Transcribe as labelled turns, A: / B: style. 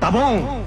A: Tá bom.